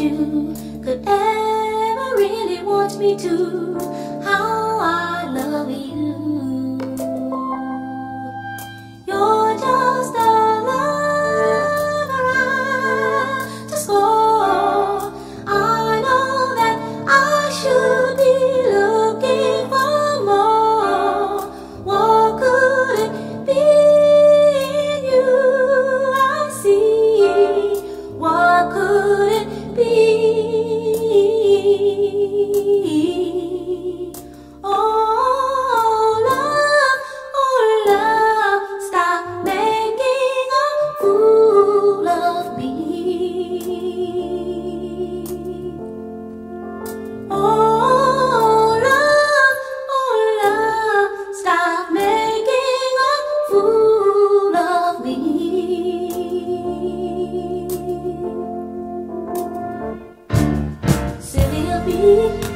you could ever really want me to. Be? be